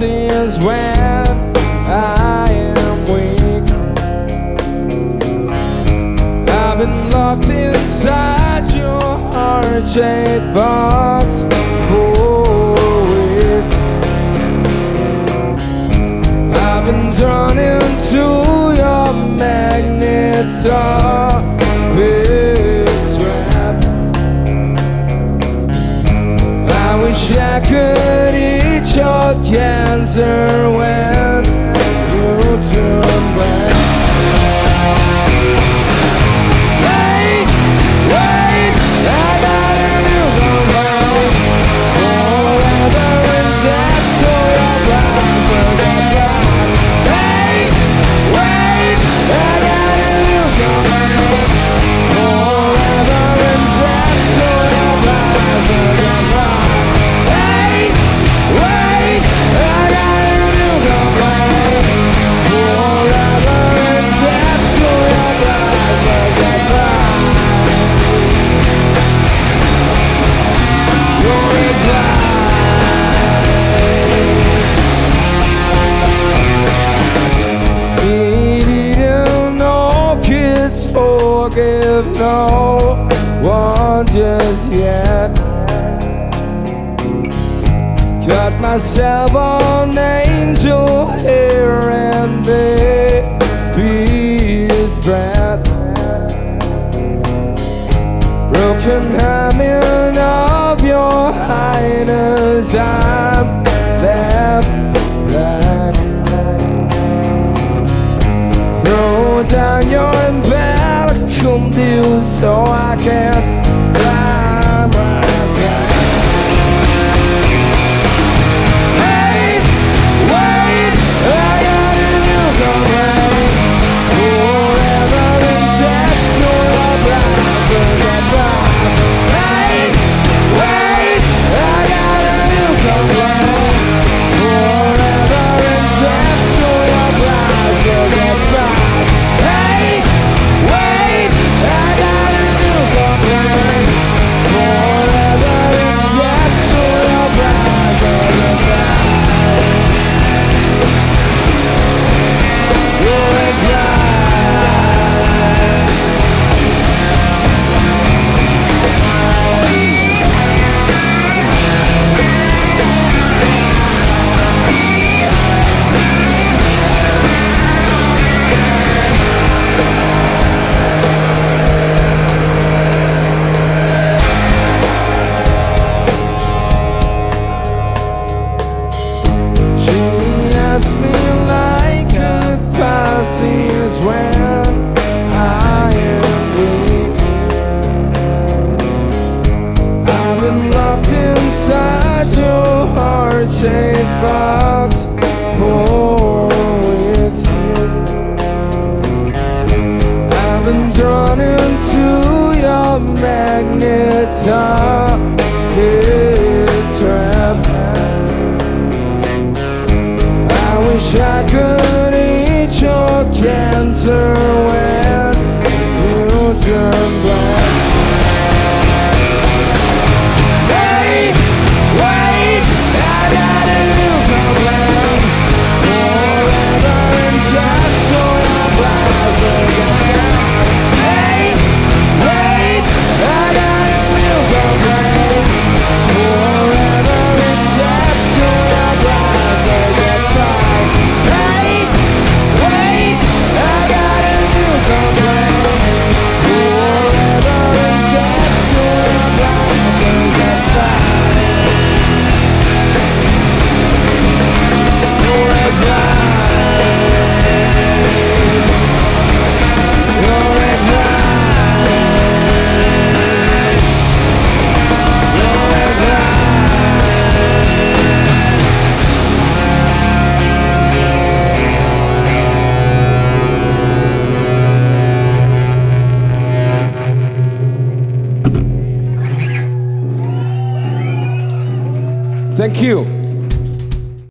Is when I am weak. I've been locked inside your heart box. I wish I could eat your cancer forgive no one just yet. Cut myself on angel hair and baby's breath. Broken hammer of your highness I'm left black Throw down your umbilical deal so I can magnetar trap. I wish I could eat your cancer. Thank you.